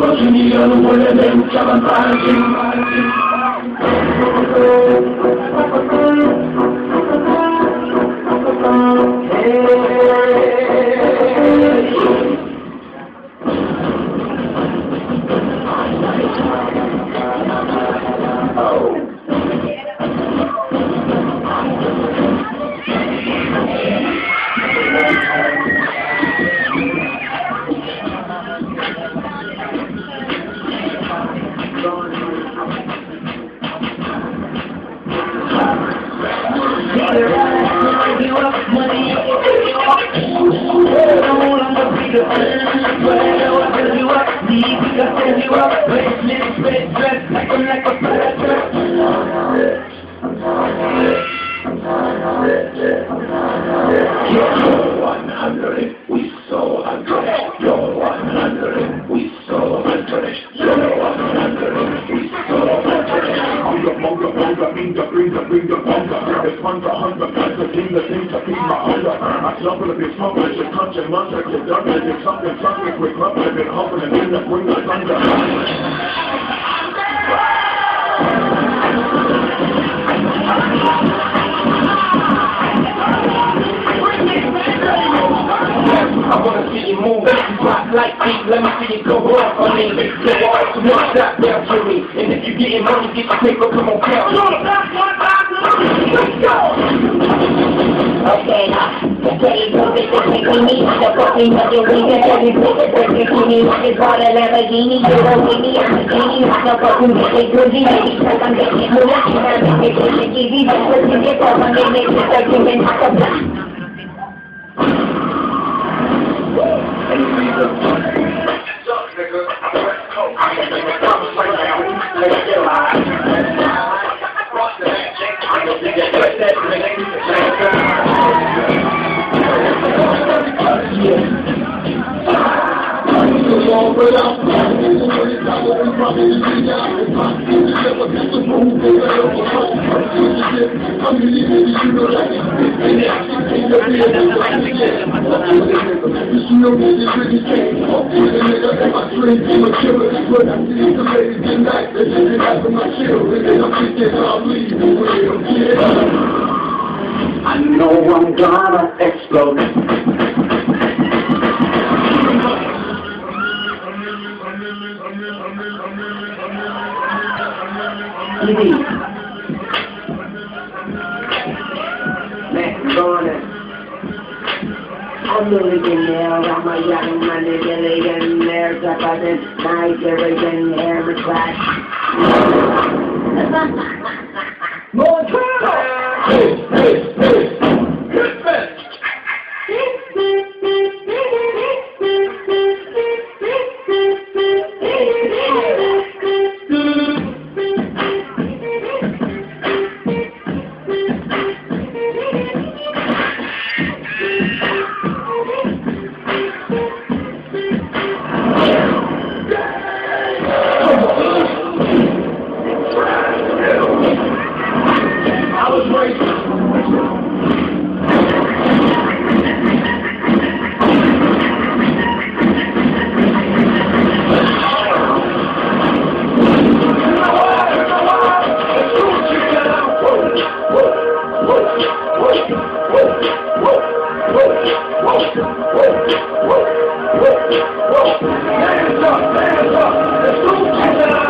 Continue on the way they and come You're 100, we so 100. You're 100, we so 100. You're 100, we so 100. Hunger, hunger, hunger, hunger. The the to feed my hunger. I suffer to be smoking, it's your country, lunch, it's your dumb, it's your something, something, quick, up, it's been humping, and then the queen of thunder. I wanna see you move, drop like beat, let me see you go off on me. Go off to one shot down to me. And if you getting money, get the paper, come on, count. Okay, okay, Lamborghini, you I know I'm gonna explode. TV. Next, going. I'm living there, I'm a young man, a millionaire, tougher than Nigerian hair class. Hey, hey, hey. Hands up, hands up. The truth is